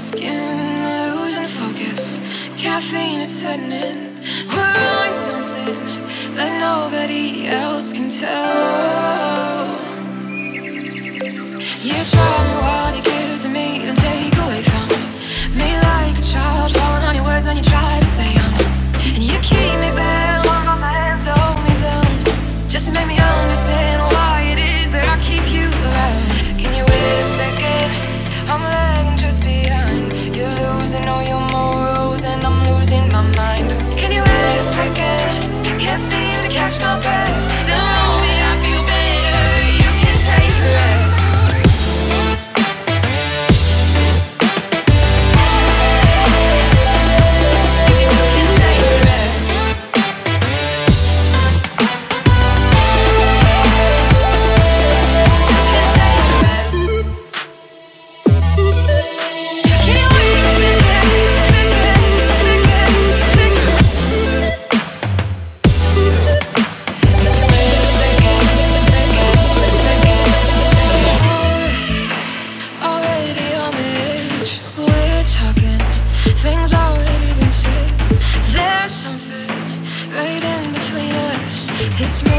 skin, losing focus. Caffeine is setting in. We're on. It's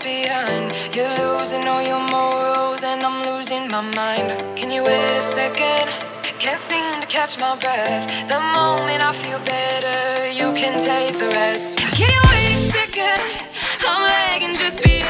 behind. You're losing all your morals, and I'm losing my mind. Can you wait a second? Can't seem to catch my breath. The moment I feel better, you can take the rest. Can you wait a second? I'm lagging just behind.